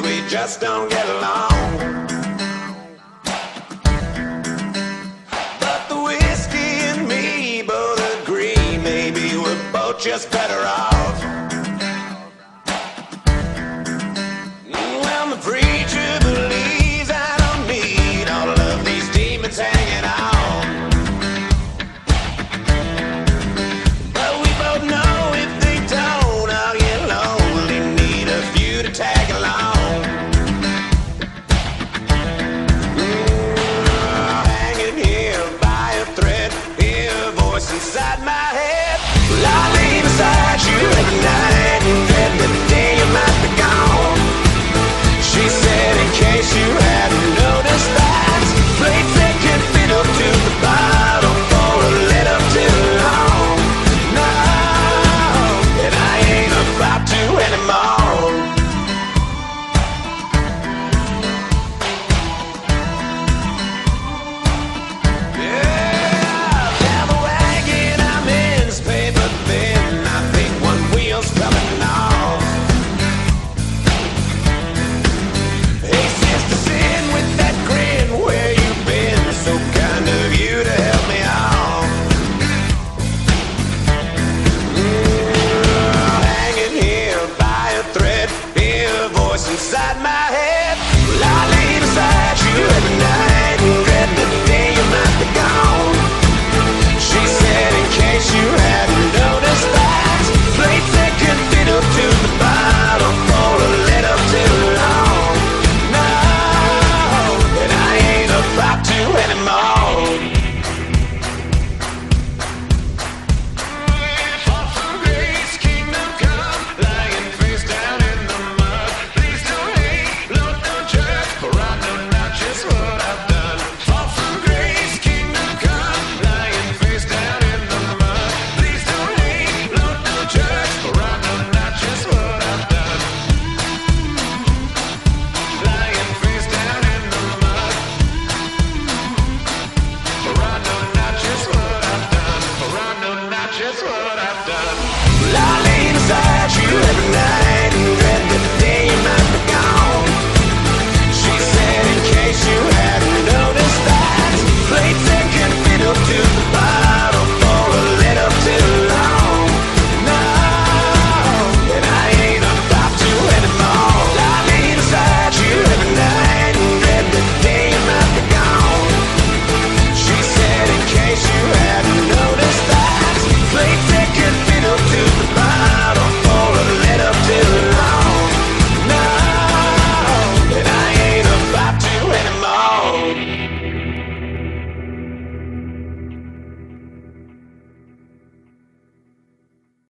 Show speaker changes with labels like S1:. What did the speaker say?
S1: ways we just don't get along. But the whiskey and me both agree, maybe we're both just better off. When the breeze inside my head. Well, I live inside you at night. inside my head.